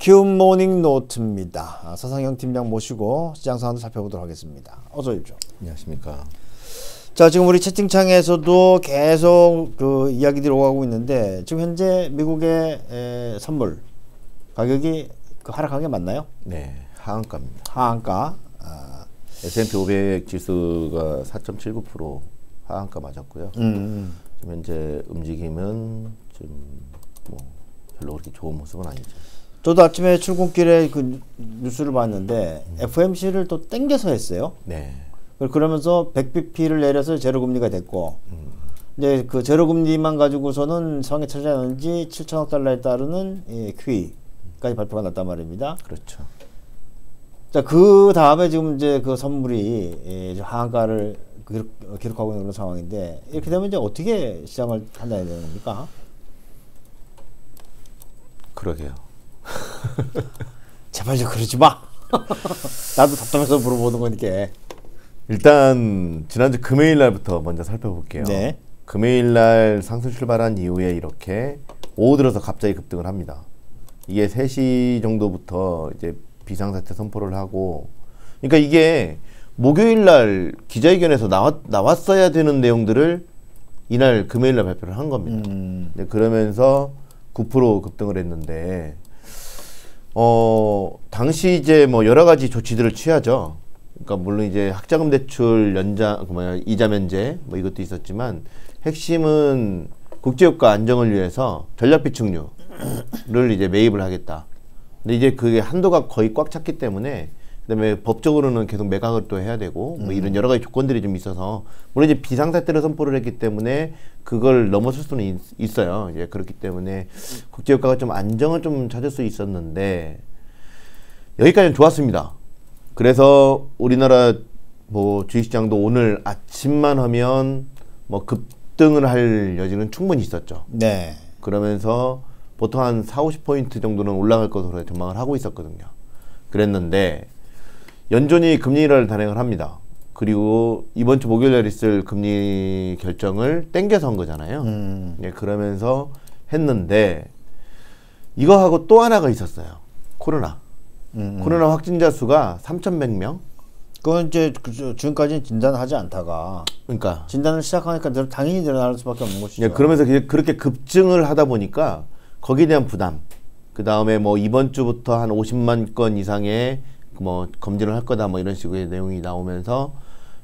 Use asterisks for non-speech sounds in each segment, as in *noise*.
큐모닝 노트입니다. 아, 서상영 팀장 모시고 시장 상황도 살펴보도록 하겠습니다. 어서 오십시오. 안녕하십니까. 자, 지금 우리 채팅창에서도 계속 그 이야기들이 오가고 있는데 지금 현재 미국의 에, 선물 가격이 그 하락한 게 맞나요? 네, 하한가입니다. 하한가. 아, S&P 500 지수가 4.79% 하한가 맞았고요. 음, 지금 현재 움직임은 좀뭐 별로 그렇게 좋은 모습은 아니죠. 저도 아침에 출근길에 그 뉴스를 봤는데 FMC를 또 땡겨서 했어요. 네, 그러면서 100bp를 내려서 제로 금리가 됐고 이제 그 제로 금리만 가지고서는 상해 차지하는지 7천억 달러에 따르는 예, QE 까지 발표가 났단 말입니다. 그렇죠. 자, 그 다음에 지금 이제 그 선물이 예, 하한가를 기록, 기록 하고 있는 그런 상황인데 이렇게 되면 이제 어떻게 시장을 판단해야 되는 겁니까? 그러게요. *laughs* 제발 좀 그러지 마. *laughs* 나도 답답해서 물어보는 거니까. 일단 지난주 금요일 날부터 먼저 살펴볼게요. 네. 금요일 날 상승 출발한 이후에 이렇게 오후 들어서 갑자기 급등을 합니다. 이게 3시 정도부터 이제 비상사태 선포를 하고 그러니까 이게 목요일 날 기자회견에서 나왔, 나왔어야 되는 내용들을 이날 금요일 날 발표를 한 겁니다. 음, 네, 그러면서 9% 급등을 했는데 어 당시 이제 뭐 여러 가지 조치들을 취하죠. 그러니까 물론 이제 학자금 대출 연장 그 뭐야 이자 면제 뭐 이것도 있었지만 핵심은 국제유가 안정을 위해서 전략 비축류 를 이제 매입을 하겠다. 근데 이제 그게 한도가 거의 꽉 찼기 때문에 그다음에 법적으로는 계속 매각을 또 해야 되고 뭐 이런 여러 가지 조건들이 좀 있어서 물론 이제 비상사태를 선포를 했기 때문에 그걸 넘어설 수는 있, 어요 이제 그렇기 때문에 국제유가가 좀 안정을 좀 찾을 수 있었는데 여기까지는 좋았습니다. 그래서 우리나라 뭐 주식시장도 오늘 아침만 하면 뭐 급등을 할 여지는 충분히 있었죠. 네. 그러면서 보통 한 4, 50포인트 정도는 올라갈 것으로 전망을 하고 있었거든요. 그랬는데 연준이 금리 인하를 단행을 합니다. 그리고 이번 주 목요일에 있을 금리 결정을 땡겨서 한 거잖아요. 음. 네, 그러면서 했는데 이거 하고 또 하나가 있었어요. 코로나. 음, 코로나 확진자 수가 3,100명. 그건 이제 그, 저, 지금까지 진단하지 않다가 그러니까 진단을 시작하니까 늘- 당연히 늘어날 수밖에 없는 것이죠. 예, 그러면서 그- 그렇게 급증을 하다 보니까 거기에 대한 부담. 그 다음에 뭐 이번 주부터 한 50만 건 이상의 뭐 검진을 할 거다 뭐 이런 식의 내용이 나오면서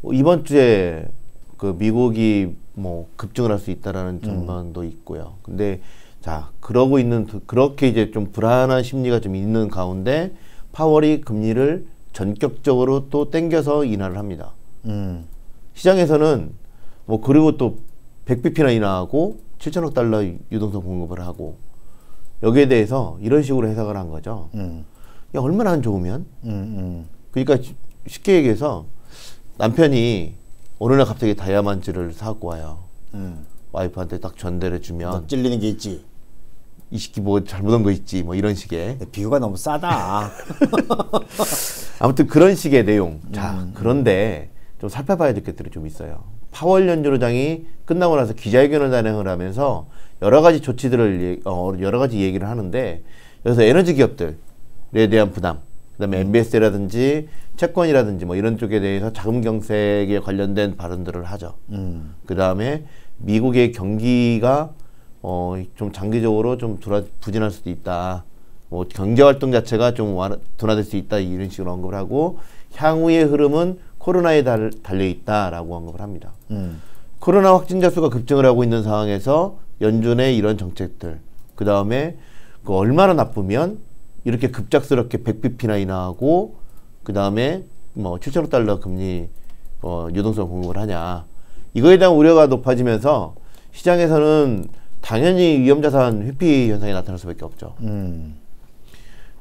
뭐 이번 주에 그 미국이 뭐 급증을 할 수 있다라는 전망도 있고요. 근데 자 그러고 있는 그- 그렇게 이제 좀 불안한 심리가 좀 있는 가운데 파월이 금리를 전격적으로 또 땡겨서 인하를 합니다. 음. 시장에서는 뭐 그리고 또 100bp나 인하하고 7천억 달러 유동성 공급을 하고 여기에 대해서 이런 식으로 해석을 한 거죠. 음. 야, 얼마나 안 좋으면? 음. 음. 그러니까 시- 쉽게 얘기해서 남편이 어느 날 갑자기 다이아만즈를 사갖고 와요. 음. 와이프한테 딱너 주면 찔리는 게 있지. 이 새끼 뭐 잘못한 거 있지 뭐 이런 식의 비유가 너무 싸다. *laughs* 아무튼 그런 식의 내용. 자, 그런데 좀 살펴봐야 될 것들이 좀 있어요. 파월 연준의장이 끝나고 나서 기자회견을 단행을 하면서 여러 가지 조치들을 얘- 어, 여러 가지 얘기를 하는데 여기서 에너지 기업들에 대한 부담, 그다음에 MBS라든지 채권이라든지 뭐 이런 쪽에 대해서 자금 경색에 관련된 발언들을 하죠. 음. 그다음에 미국의 경기가 어, 좀 장기적으로 좀 둔화, 부진할 수도 있다. 뭐 경제 활동 자체가 좀 완- 둔화될 수 있다 이런 식으로 언급을 하고 향후의 흐름은 코로나에 달, 달려 있다라고 언급을 합니다. 음. 코로나 확진자 수가 급증을 하고 있는 상황에서 연준의 이런 정책들, 그 다음에 그 얼마나 나쁘면 이렇게 급작스럽게 100bp나 인하하고 그 다음에 뭐 7천억 달러 금리 어, 유동성 공급을 하냐 이거에 대한 우려가 높아지면서 시장에서는 당연히 위험자산 회피 현상이 나타날 수밖에 없죠. 음.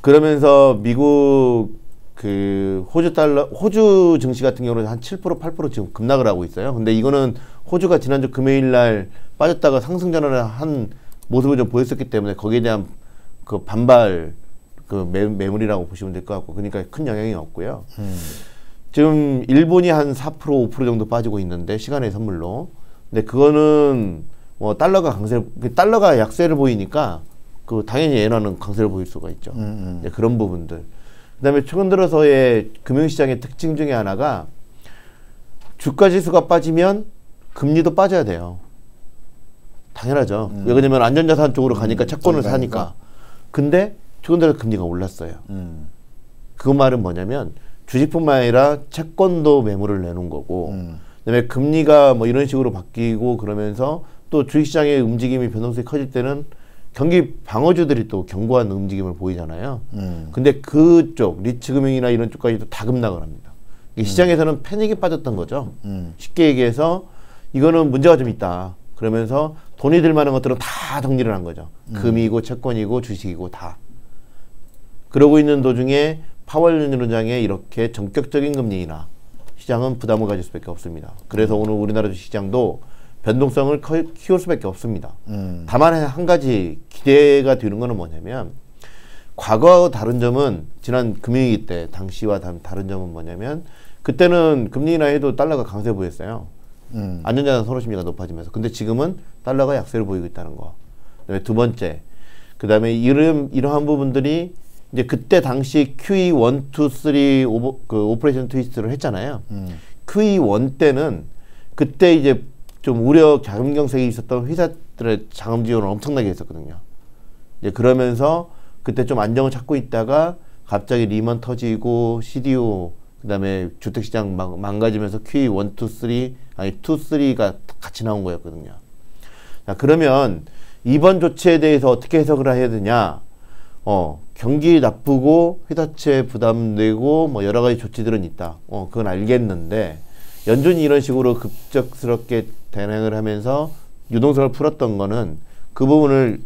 그러면서 미국 그 호주 달러 호주 증시 같은 경우는 한 7% 8% 지금 급락을 하고 있어요. 근데 이거는 호주가 지난주 금요일 날 빠졌다가 상승 전환을 한 모습을 좀 보였었기 때문에 거기에 대한 그 반발 그 매, 매물이라고 보시면 될 것 같고 그러니까 큰 영향이 없고요. 지금 일본이 한 4% 5% 정도 빠지고 있는데 시간의 선물로. 근데 그거는 뭐 달러가 강세 그 달러가 약세를 보이니까 그 당연히 엔화는 강세를 보일 수가 있죠. 음, 이제 그런 부분들. 그다음에 최근 들어서의 금융시장의 특징 중에 하나가 주가 지수가 빠지면 금리도 빠져야 돼요. 당연하죠. 왜 그러냐면 안전자산 쪽으로 가니까 채권을 저기 사니까. 근데 최근 들어 금리가 올랐어요. 음. 그 말은 뭐냐면 주식뿐만 아니라 채권도 매물을 내놓은 거고 음. 그다음에 금리가 뭐 이런 식으로 바뀌고 그러면서 또 주식시장의 움직임이 변동성이 커질 때는 경기 방어주들이 또 견고한 움직임을 보이잖아요. 음. 근데 그쪽 리츠금융이나 이런 쪽까지 도 다 급락을 합니다. 이 시장에서는 패닉이 빠졌던 거죠. 음. 쉽게 얘기해서 이거는 문제가 좀 있다. 그러면서 돈이 들 만한 것들은 다 정리를 한 거죠. 금이고 채권이고 주식이고 다. 그러고 있는 도중에 파월 연준장의 이렇게 전격적인 금리 인하 시장은 부담을 가질 수밖에 없습니다. 그래서 오늘 우리나라 주시장도 변동성을 커- 키울 수밖에 없습니다. 음. 다만 한 가지 기대가 되는 거는 뭐냐면 과거와 다른 점은 지난 금융위기 때 당시와 다른, 점은 뭐냐면 그때는 금리 인하해도 달러가 강세 보였어요. 음. 안전자산 선호 심리가 높아지면서 근데 지금은 달러가 약세를 보이고 있다는 거. 그다음에 두 번째, 그다음에 이런 이러한 부분들이 이제 그때 당시 QE 1, 2, 3 오버, 그 operation twist를 했잖아요. 음. QE 1 때는 그때 이제 좀 우려 경색이 있었던 회사들의 자금 지원을 엄청나게 했었거든요. 이제 그러면서 그때 좀 안정을 찾고 있다가 갑자기 리먼 터지고 CDO 그다음에 주택 시장 망, 망가지면서 QE 1, 2, 3 아니 2, 3가 같이 나온 거였거든요. 자, 그러면 이번 조치에 대해서 어떻게 해석을 해야 되냐? 어, 경기 나쁘고 회사채 부담 내고 뭐 여러 가지 조치들은 있다. 어, 그건 알겠는데 연준이 이런 식으로 급작스럽게 대응을 하면서 유동성을 풀었던 거는 그 부분을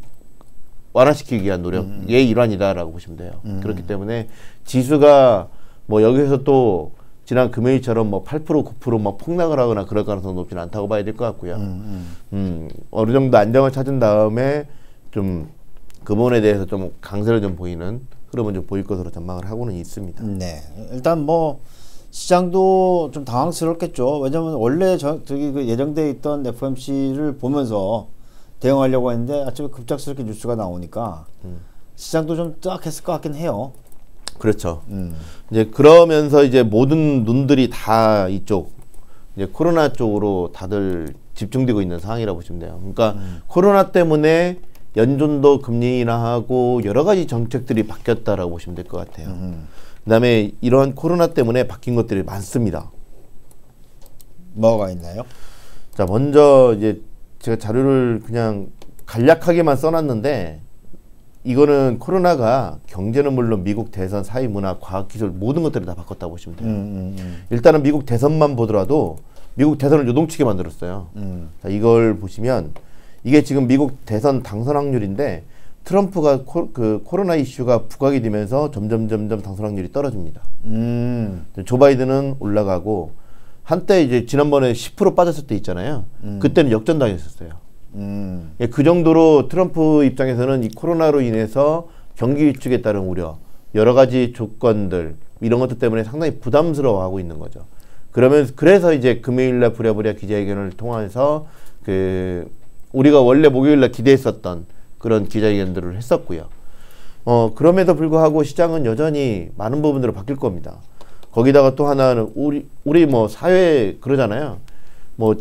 완화시키기 위한 노력의 일환이다라고 보시면 돼요. 그렇기 때문에 지수가 뭐 여기서 또 지난 금요일처럼 뭐 8% 9%막 폭락을 하거나 그럴 가능성은 높지는 않다고 봐야 될 것 같고요. 음, 어느 정도 안정을 찾은 다음에 좀 그 부분에 대해서 좀 강세를 좀 보이는 흐름은 좀 보일 것으로 전망을 하고는 있습니다. 네. 일단 뭐 시장도 좀 당황스럽겠죠. 왜냐면 원래 저, 저기 그 예정돼 있던 FMC를 보면서 대응하려고 했는데 아침에 급작스럽게 뉴스가 나오니까 시장도 좀 뜨악했을 것 같긴 해요. 그렇죠. 음. 이제 그러면서 이제 모든 눈들이 다 이쪽 이제 코로나 쪽으로 다들 집중되고 있는 상황이라고 보시면 돼요. 그러니까 코로나 때문에 연준도 금리 인하하고 여러 가지 정책들이 바뀌었다라고 보시면 될 것 같아요. 그다음에 이러한 코로나 때문에 바뀐 것들이 많습니다. 뭐가 있나요? 자, 먼저 이제 제가 자료를 그냥 간략하게만 써놨는데 이거는 코로나가 경제는 물론 미국 대선, 사회 문화, 과학 기술 모든 것들을 다 바꿨다고 보시면 돼요. 음, 음, 음. 일단은 미국 대선만 보더라도 미국 대선을 요동치게 만들었어요. 음. 자, 이걸 보시면 이게 지금 미국 대선 당선 확률인데 트럼프가 코, 그 코로나 이슈가 부각이 되면서 점점 점점 당선 확률이 떨어집니다. 음. 조 바이든은 올라가고 한때 이제 지난번에 10% 빠졌을 때 있잖아요. 그때는 역전당했었어요. 음. 예, 그 정도로 트럼프 입장에서는 이 코로나로 인해서 경기 위축에 따른 우려, 여러 가지 조건들 이런 것들 때문에 상당히 부담스러워하고 있는 거죠. 그러면 그래서 이제 금요일날 부랴부랴 기자회견을 통해서 그 우리가 원래 목요일날 기대했었던 그런 기자회견들을 했었고요. 어 그럼에도 불구하고 시장은 여전히 많은 부분으로 바뀔 겁니다. 거기다가 또 하나는 우리 우리 뭐 사회 그러잖아요. 뭐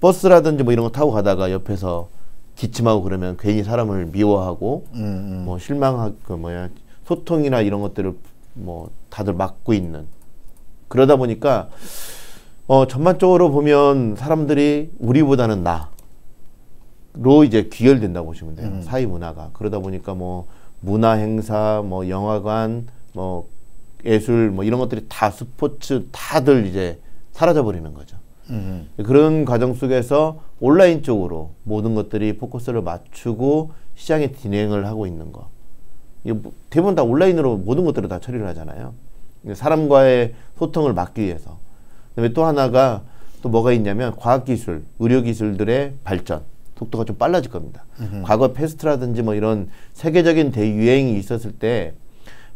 버스라든지 뭐 이런 거 타고 가다가 옆에서 기침하고 그러면 괜히 사람을 미워하고 음, 음. 뭐 실망하고 그 뭐야 소통이나 이런 것들을 뭐 다들 막고 있는 그러다 보니까 어 전반적으로 보면 사람들이 우리보다는 나 로 이제 귀결된다고 보시면 돼요 사회 문화가 그러다 보니까 뭐 문화 행사 뭐 영화관 뭐 예술 뭐 이런 것들이 다 스포츠 다들 이제 사라져 버리는 거죠. 음. 그런 과정 속에서 온라인 쪽으로 모든 것들이 포커스를 맞추고 시장에 진행을 하고 있는 거. 뭐 대부분 다 온라인으로 모든 것들을 다 처리를 하잖아요. 사람과의 소통을 막기 위해서. 그다음에 또 하나가 또 뭐가 있냐면 과학기술, 의료기술들의 발전 속도가 좀 빨라질 겁니다. 과거 패스트라든지 뭐 이런 세계적인 대유행이 있었을 때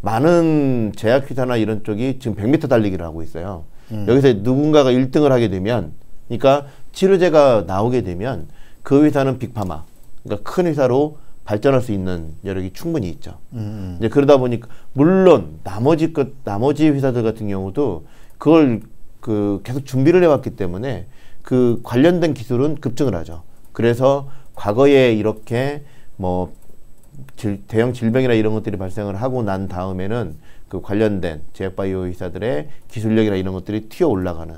많은 제약회사나 이런 쪽이 지금 100m 달리기를 하고 있어요. 음. 여기서 누군가가 1등을 하게 되면, 그러니까 치료제가 나오게 되면 그 회사는 빅파마, 그러니까 큰 회사로 발전할 수 있는 여력이 충분히 있죠. 음, 이제 그러다 보니까 물론 나머지 것 나머지 회사들 같은 경우도 그걸 그 계속 준비를 해왔기 때문에 그 관련된 기술은 급증을 하죠. 그래서 과거에 이렇게 뭐 질- 대형 질병이나 이런 것들이 발생을 하고 난 다음에는 그 관련된 제약바이오 회사들의 기술력이나 이런 것들이 튀어 올라가는.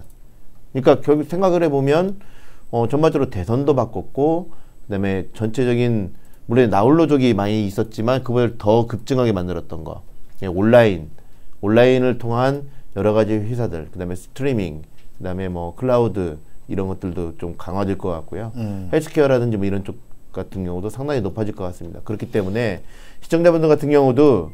그러니까 결국 생각을 해보면 어, 전반적으로 대선도 바꿨고 그다음에 전체적인 물론 나홀로족이 많이 있었지만 그걸 더 급증하게 만들었던 거 예, 온라인 온라인을 통한 여러 가지 회사들 그다음에 스트리밍 그다음에 뭐 클라우드 이런 것들도 좀 강화될 것 같고요 음. healthcare라든지 뭐 이런 쪽 같은 경우도 상당히 높아질 것 같습니다 그렇기 때문에 시청자분들 같은 경우도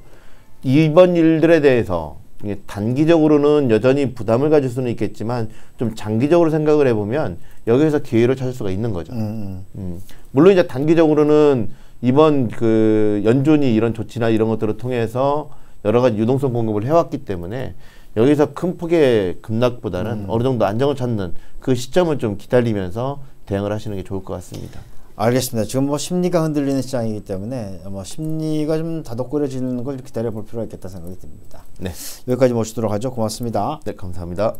이번 일들에 대해서 단기적으로는 여전히 부담을 가질 수는 있겠지만 좀 장기적으로 생각을 해보면 여기에서 기회를 찾을 수가 있는 거죠. 음, 음. 음. 물론 이제 단기적으로는 이번 그 연준이 이런 조치나 이런 것들을 통해서 여러 가지 유동성 공급을 해왔기 때문에 여기서 큰 폭의 급락보다는 어느 정도 안정을 찾는 그 시점을 좀 기다리면서 대응을 하시는 게 좋을 것 같습니다. 알겠습니다. 지금 뭐 심리가 흔들리는 시장이기 때문에 뭐 심리가 좀 다독거려지는 걸 기다려 볼 필요가 있겠다 생각이 듭니다. 네, 여기까지 모시도록 하죠. 고맙습니다. 네 감사합니다.